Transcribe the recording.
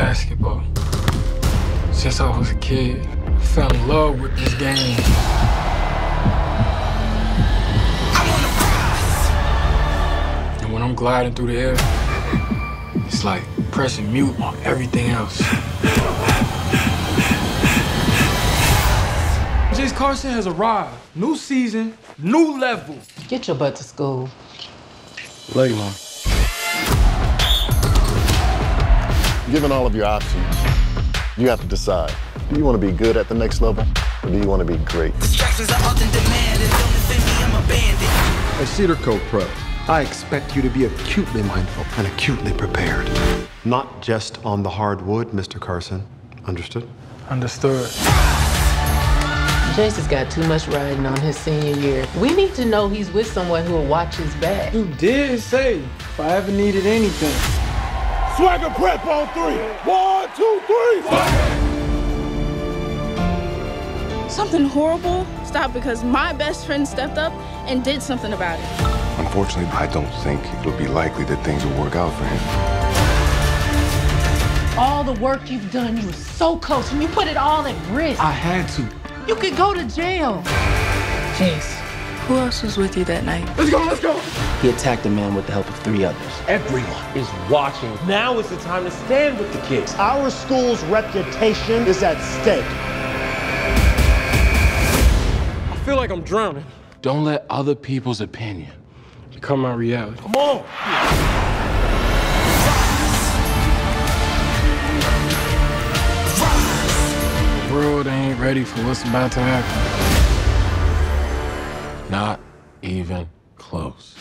basketball. Since I was a kid, I fell in love with this game. And when I'm gliding through the air, it's like pressing mute on everything else. Jace Carson has arrived. New season, new level. Get your butt to school. Late, Mom. Given all of your options, you have to decide. Do you want to be good at the next level, or do you want to be great? Distractions are often demanded. Don't offend me, I'm a bandit. At Cedar Cove Prep, I expect you to be acutely mindful and acutely prepared. Not just on the hardwood, Mr. Carson. Understood? Understood. Jace has got too much riding on his senior year. We need to know he's with someone who will watch his back. You did say if I ever needed anything. Swagger prep on three. One, two, three. Something horrible stopped because my best friend stepped up and did something about it. Unfortunately, I don't think it'll be likely that things will work out for him. All the work you've done, you were so close, and you put it all at risk. I had to. You could go to jail. Jace, who else was with you that night? Let's go, let's go. He attacked a man with the help of three others. Everyone is watching. Now is the time to stand with the kids. Our school's reputation is at stake. I feel like I'm drowning. Don't let other people's opinion Become my reality. Come on. The world ain't ready for what's about to happen. Not even close.